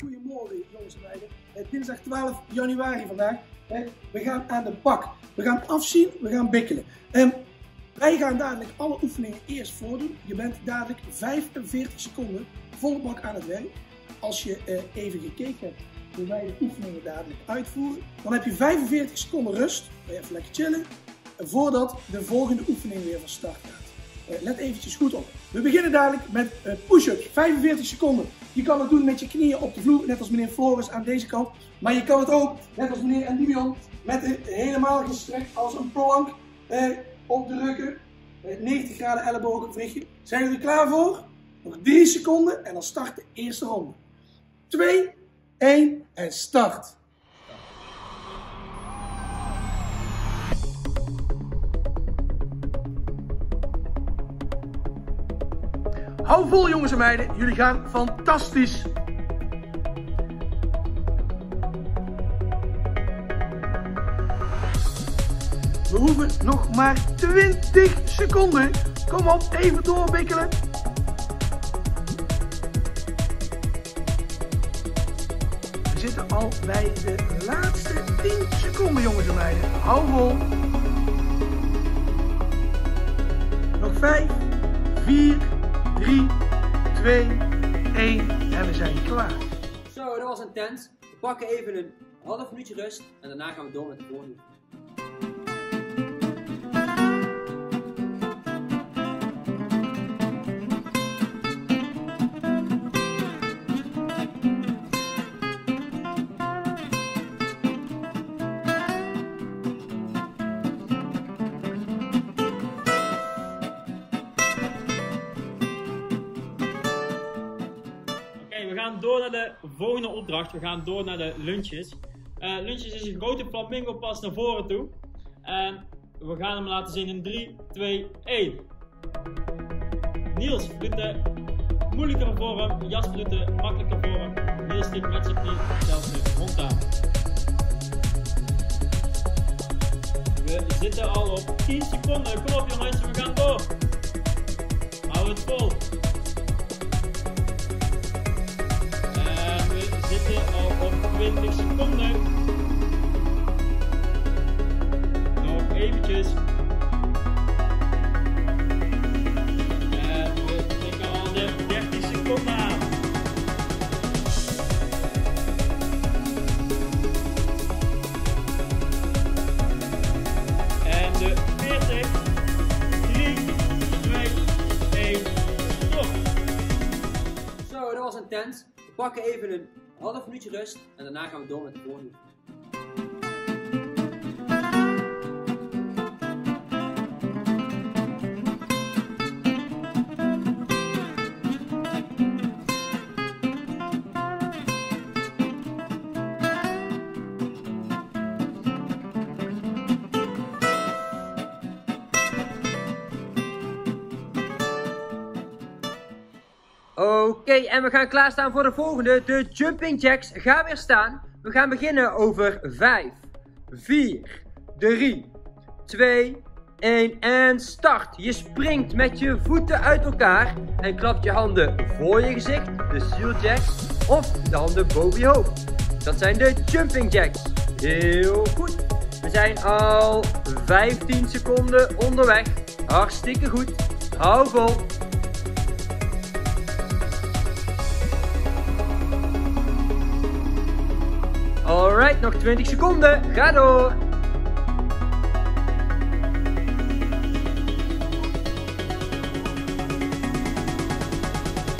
Goedemorgen jongens en meiden. Het dinsdag 12 januari vandaag. We gaan aan de bak. We gaan afzien, we gaan bikkelen. Ehm, wij gaan dadelijk alle oefeningen eerst voordoen. Je bent dadelijk 45 seconden volle bak aan het werk. Als je eh, even gekeken hebt hoe wij de oefeningen dadelijk uitvoeren, dan heb je 45 seconden rust. Even lekker chillen. Voordat de volgende oefening weer van start gaat. Eh, let eventjes goed op. We beginnen dadelijk met eh, push-ups. 45 seconden. Je kan het doen met je knieën op de vloer, net als meneer Floris aan deze kant. Maar je kan het ook, net als meneer Endymion, met een helemaal gestrekt als een plank eh, op de ruggen. Eh, 90 graden ellebogenwrichtje. Zijn jullie er klaar voor? Nog 3 seconden en dan start de eerste ronde. 2, 1 en start. Hou vol jongens en meiden, jullie gaan fantastisch. We hoeven nog maar 20 seconden. Kom op, even doorwikkelen. We zitten al bij de laatste 10 seconden jongens en meiden. Hou vol. Nog 5, 4, 3, 2, 1 en we zijn klaar. Zo, dat was intens. We pakken even een half minuutje rust en daarna gaan we door met de volgende. De volgende opdracht. We gaan door naar de lunches. Eh, lunches is een grote flamingo pas naar voren toe. En we gaan hem laten zien in 3, 2, 1. Niels doet de moeilijkere vorm. Jasper doet de makkelijke vorm. Niels stikt met zijn knie grond aan. We zitten al op 10 seconden. Kom op jongens, we gaan door. Hou het vol. al op 20 seconden. Nog eventjes. Pakken even een half minuutje rust en daarna gaan we door met de volgende. Oké, en we gaan klaarstaan voor de volgende. De jumping jacks gaan weer staan. We gaan beginnen over 5, 4, 3, 2, 1 en start. Je springt met je voeten uit elkaar en klapt je handen voor je gezicht, de seal jacks, of de handen boven je hoofd. Dat zijn de jumping jacks. Heel goed. We zijn al 15 seconden onderweg. Hartstikke goed. Hou vol. nog 20 seconden. Ga door.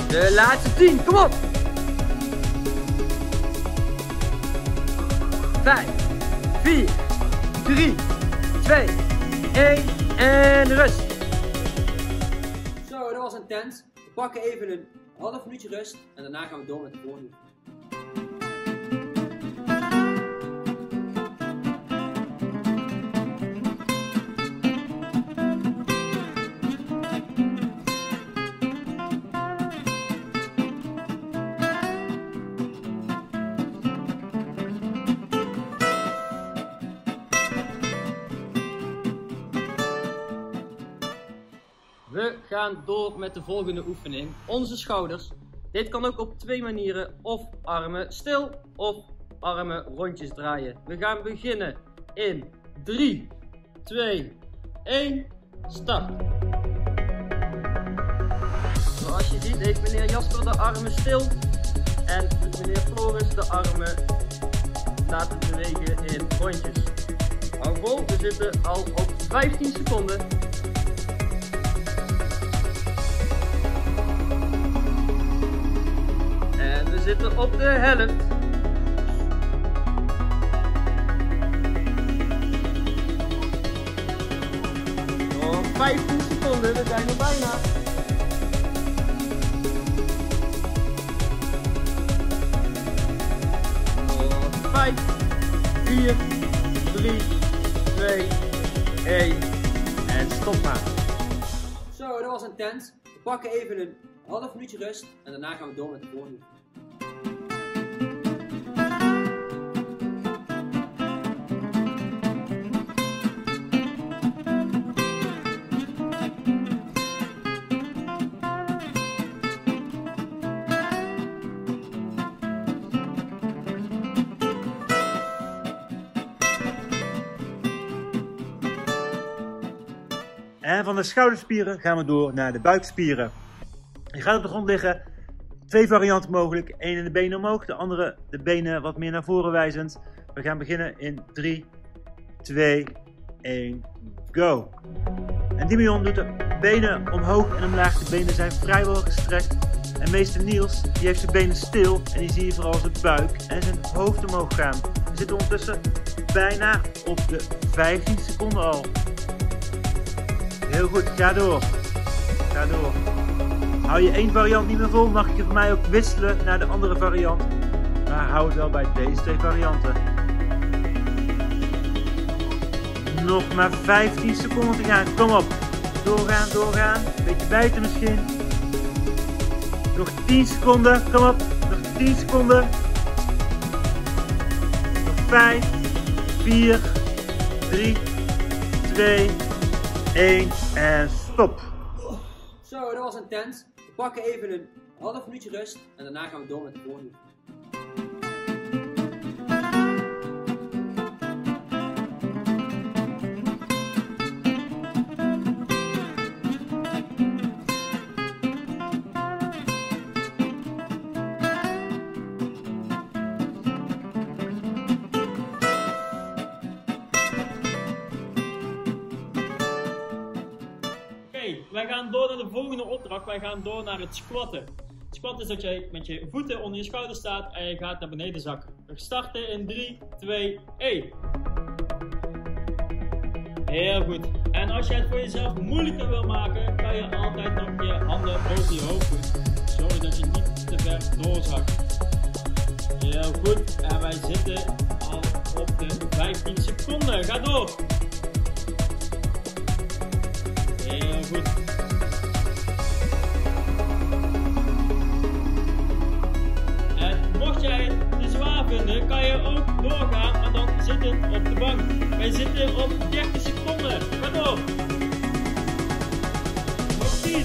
De laatste 10, kom op. 5, 4, 3, 2, 1 en rust. Zo, dat was intens. We pakken even een half minuutje rust en daarna gaan we door met de volgende. We gaan door met de volgende oefening. Onze schouders Dit kan ook op twee manieren, of armen stil of armen rondjes draaien. We gaan beginnen in 3, 2, 1, start. Zoals je ziet heeft meneer Jasper de armen stil en meneer Floris de armen laten bewegen in rondjes. Hou vol, we zitten al op 15 seconden. Zitten op de helft. Nog 15 seconden, we zijn er bijna. Nog 5, 4, 3, 2, 1 en stop maar. Zo, dat was intens. We pakken even een half minuutje rust en daarna gaan we door met de volgende. Van de schouderspieren gaan we door naar de buikspieren. Je gaat op de grond liggen. Twee varianten mogelijk. Eén in de benen omhoog, de andere de benen wat meer naar voren wijzend. We gaan beginnen in 3, 2, 1, go. En Dimion doet de benen omhoog en omlaag. De benen zijn vrijwel gestrekt. En meester Niels die heeft zijn benen stil en die zie je vooral zijn buik en zijn hoofd omhoog gaan. We zitten ondertussen bijna op de 15 seconden al. Heel goed, ga door. Ga door. Hou je één variant niet meer vol, mag je van mij ook wisselen naar de andere variant. Maar hou het wel bij deze twee varianten. Nog maar 15 seconden te gaan. Kom op. Doorgaan, doorgaan. Beetje bijten misschien. Nog 10 seconden. Kom op. Nog 10 seconden. Nog 5, 4, 3, 2, 1 en stop. Zo, dat was intens. We pakken even een half minuutje rust en daarna gaan we door met de volgende. Opdracht. Wij gaan door naar het squatten. Het squat is dat jij met je voeten onder je schouder staat en je gaat naar beneden zakken. We starten in 3, 2, 1. Heel goed. En als je het voor jezelf moeilijker wil maken, kan je altijd nog je handen boven je hoofd doen. Zorg dat je niet te ver doorzakt. Heel goed. En wij zitten al op de 15 seconden. Ga door. Heel goed. Wij zitten op 30 seconden. Door. Nog 10.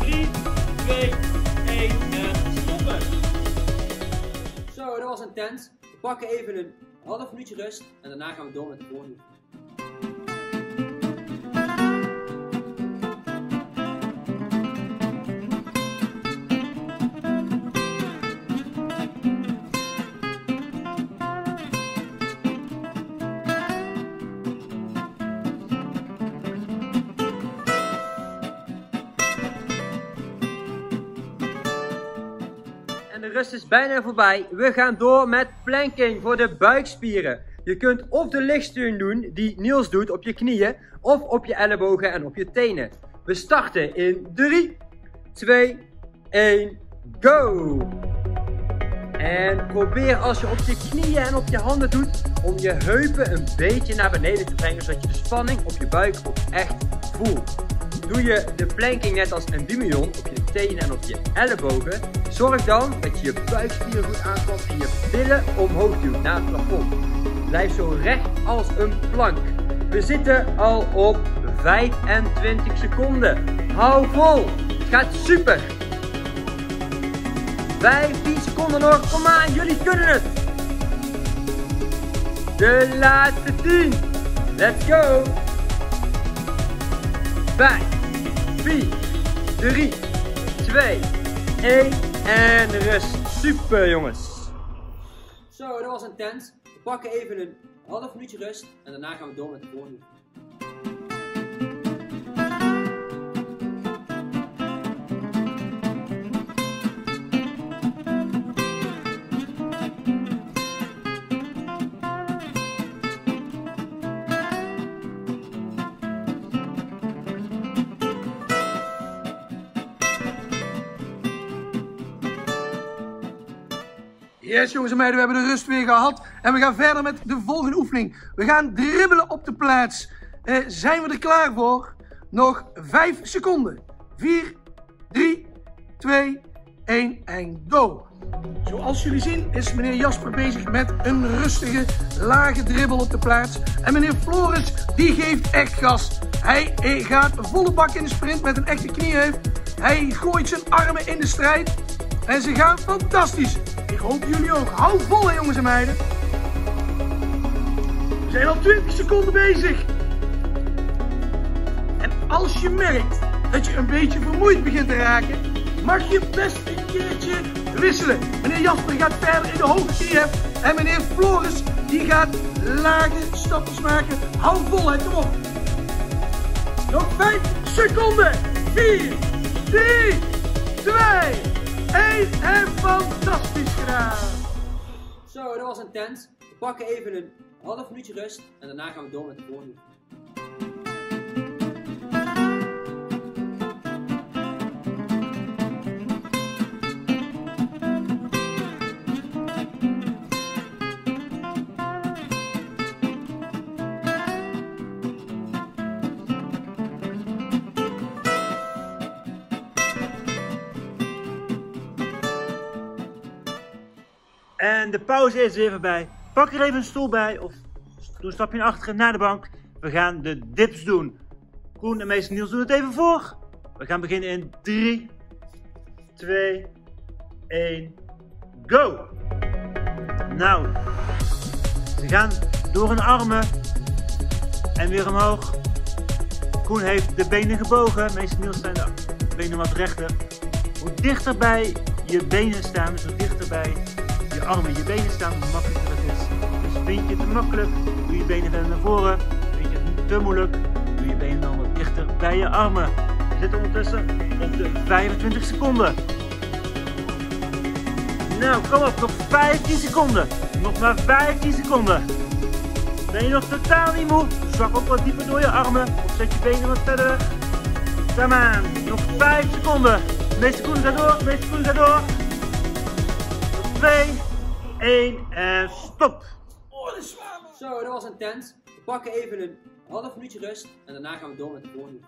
Drie, twee, één en stoppen. Zo, dat was intens. We pakken even een half minuutje rust en daarna gaan we door met de volgende. Rust is bijna voorbij. We gaan door met planking voor de buikspieren. Je kunt of de lichtsteun doen die Niels doet op je knieën, of op je ellebogen en op je tenen. We starten in 3, 2, 1, go! En probeer als je op je knieën en op je handen doet, om je heupen een beetje naar beneden te brengen, zodat je de spanning op je buik ook echt voelt. Doe je de planking net als een dimion op je tenen en op je ellebogen, zorg dan dat je je buikspieren goed aanspant en je billen omhoog duwt naar het plafond. Blijf zo recht als een plank. We zitten al op 25 seconden. Hou vol. Het gaat super. 15 seconden nog. Kom aan, jullie kunnen het. De laatste 10. Let's go. 5, 4, 3, 2, 1 en rust. Super jongens. Zo, dat was intens. We pakken even een half minuutje rust en daarna gaan we door met de volgende. Yes jongens en meiden, we hebben de rust weer gehad. En we gaan verder met de volgende oefening. We gaan dribbelen op de plaats. Eh, zijn we er klaar voor? Nog 5 seconden. 4, 3, 2, 1 en go. Zoals jullie zien is meneer Jasper bezig met een rustige, lage dribbel op de plaats. En meneer Floris, die geeft echt gas. Hij eh, gaat volle bak in de sprint met een echte knieheuf. Hij gooit zijn armen in de strijd. En ze gaan fantastisch. Hoop jullie ook. Hou vol jongens en meiden. We zijn al 20 seconden bezig. En als je merkt dat je een beetje vermoeid begint te raken, mag je best een keertje wisselen. Meneer Jasper gaat verder in de hoge knieën. En meneer Floris die gaat lage stappers maken. Hou vol hè, kom op. Nog 5 seconden. 4, 3, 2, 1 en fantastisch gedaan. Zo, dat was intens. We pakken even een half minuutje rust en daarna gaan we door met de volgende. En de pauze is weer voorbij. Pak er even een stoel bij of doe een stapje naar achteren naar de bank. We gaan de dips doen. Koen en meester Niels doen het even voor. We gaan beginnen in 3, 2, 1, go! Nou, ze gaan door hun armen en weer omhoog. Koen heeft de benen gebogen, meester Niels zijn de benen wat rechter. Hoe dichterbij je benen staan, dus hoe dichterbij armen je benen staan, hoe makkelijker het is. Dus vind je het te makkelijk, doe je benen verder naar voren. Vind je het te moeilijk, doe je benen dan wat dichter bij je armen. We zitten ondertussen op de 25 seconden. Nou, kom op, nog 15 seconden. Nog maar 15 seconden. Ben je nog totaal niet moe? Zak ook wat dieper door je armen. Of zet je benen wat verder weg. Kom nog 5 seconden. De meeste koenen gaat door, de meeste koenen gaat door. 2, 1 en stop. Oh, dat is zwaar man. Zo, dat was intens. We pakken even een half minuutje rust en daarna gaan we door met de volgende.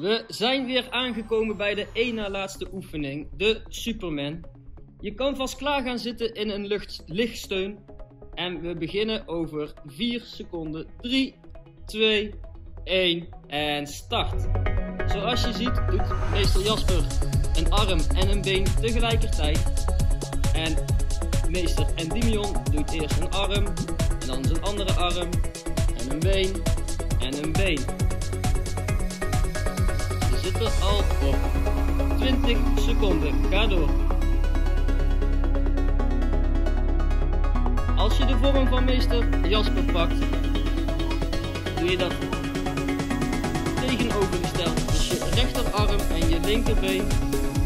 We zijn weer aangekomen bij de één na laatste oefening, de Superman. Je kan vast klaar gaan zitten in een lucht, lichtsteun. En we beginnen over 4 seconden. 3, 2, 1 en start. Zoals je ziet doet meester Jasper een arm en een been tegelijkertijd. En meester Endymion doet eerst een arm en dan zijn andere arm en een been en een been. Zitten al op 20 seconden. Ga door. Als je de vorm van meester Jasper pakt, doe je dat tegenovergesteld. Dus je rechterarm en je linkerbeen,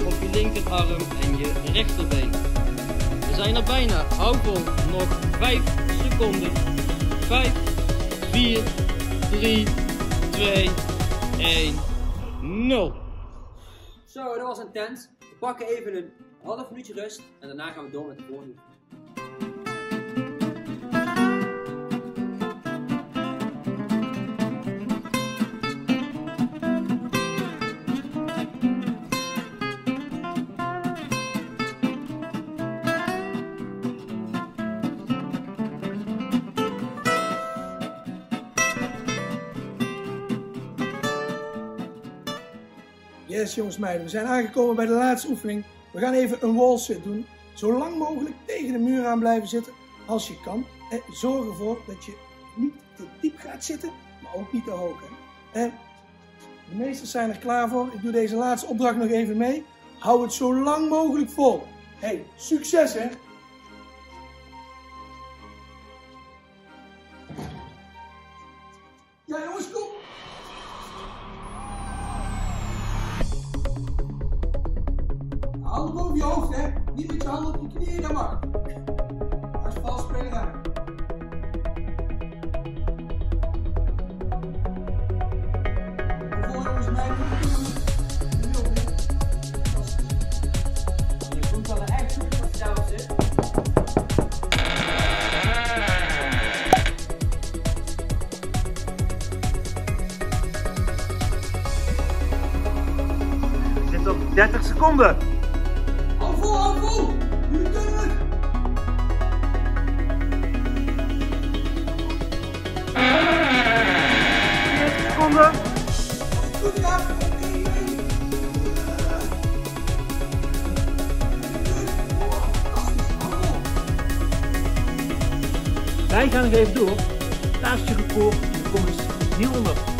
of je linkerarm en je rechterbeen. We zijn er bijna. Hou vol. Nog 5 seconden. 5, 4, 3, 2, 1, 0. Zo, dat was intens. We pakken even een half minuutje rust en daarna gaan we door met de volgende. Yes jongens meiden, we zijn aangekomen bij de laatste oefening. We gaan even een wall sit doen. Zo lang mogelijk tegen de muur aan blijven zitten als je kan. En zorg ervoor dat je niet te diep gaat zitten, maar ook niet te hoog. En de meesters zijn er klaar voor. Ik doe deze laatste opdracht nog even mee. Hou het zo lang mogelijk vol. Hey, succes hè! Hè? Niet met je handen op je knieën, dat mag. Dat is vals als je daarop zit. Op 30 seconden. Seconden. Wij gaan nog even door. Laatste record in de comments hieronder.